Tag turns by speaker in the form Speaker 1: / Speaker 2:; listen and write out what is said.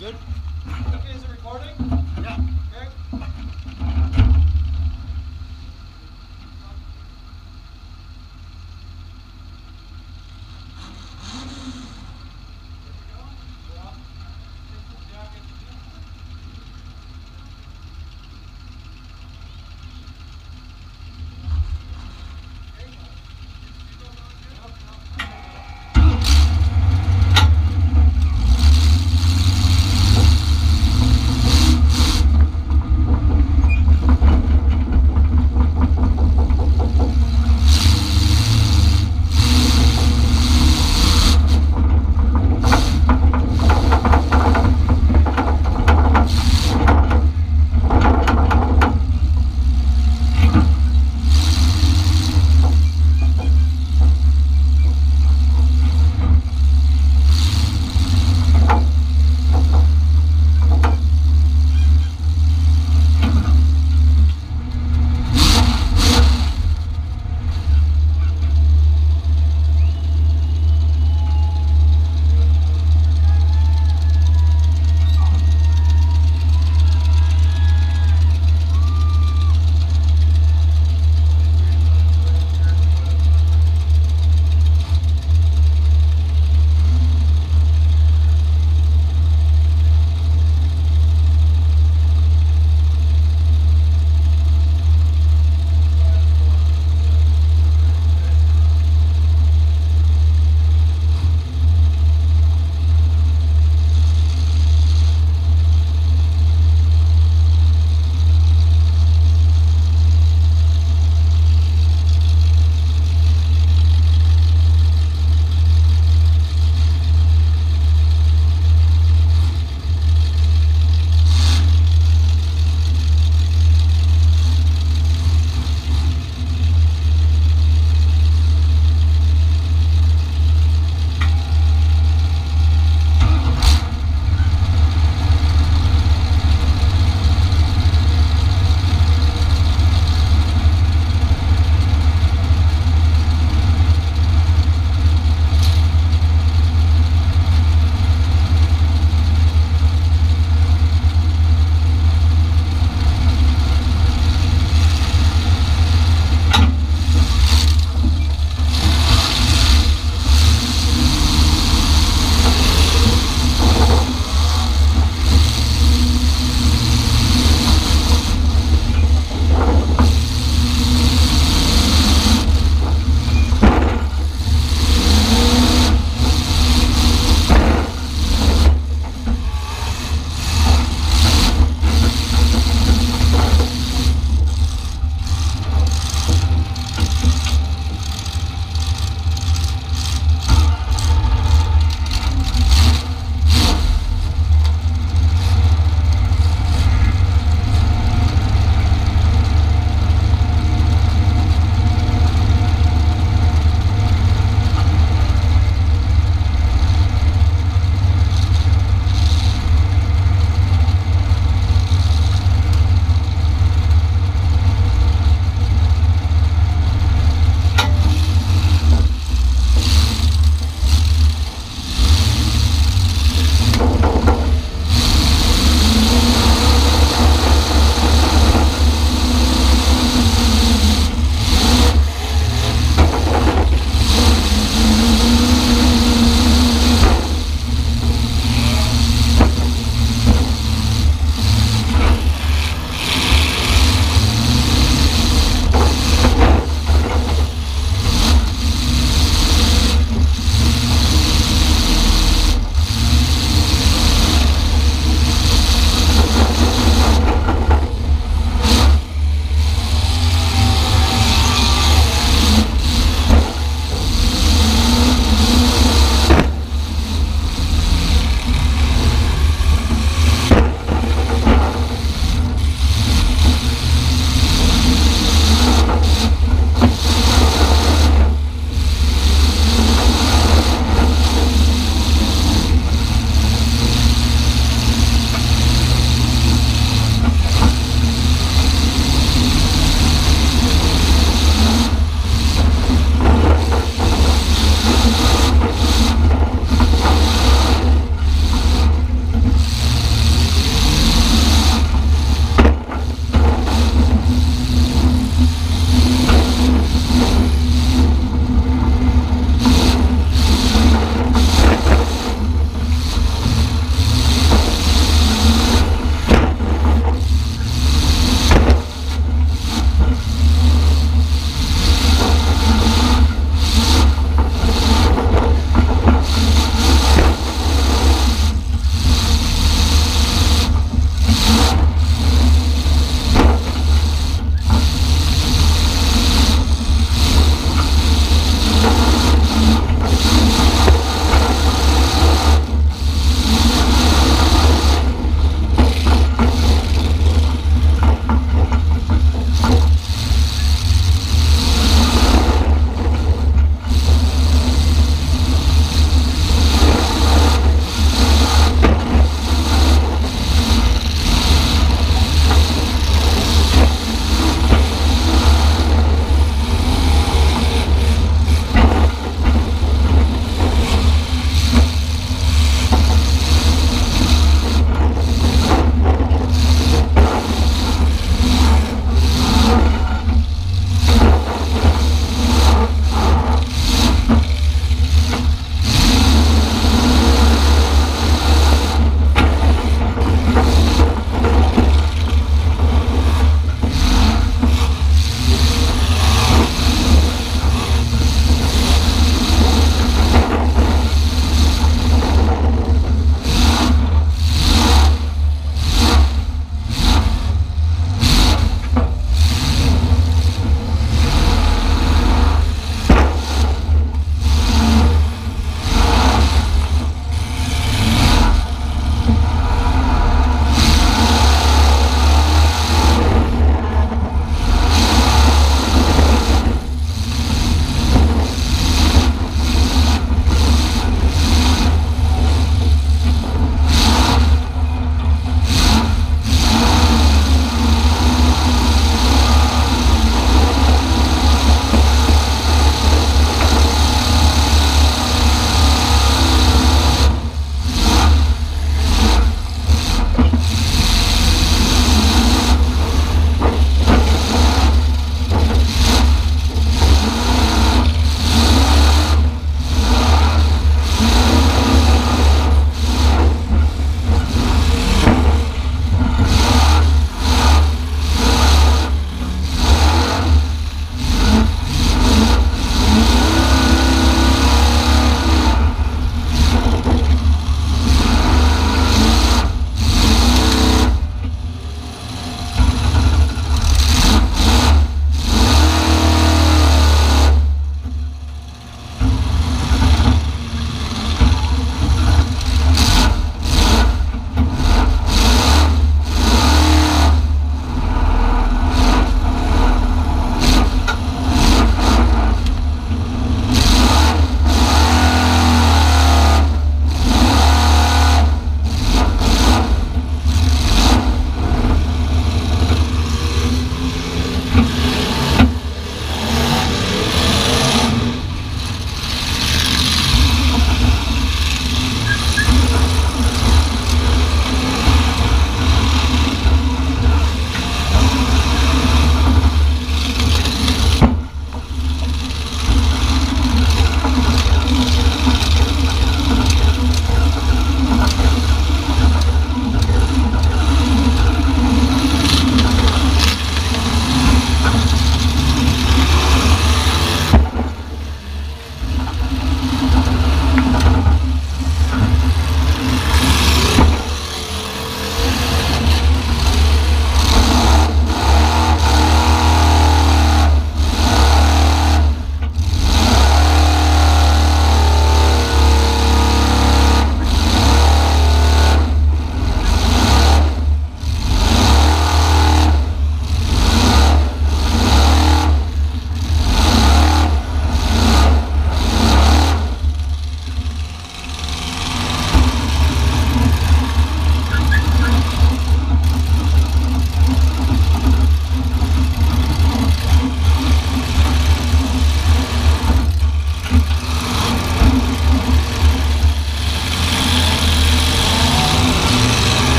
Speaker 1: Good?
Speaker 2: Okay, is it recording?
Speaker 1: Yeah.
Speaker 2: Okay.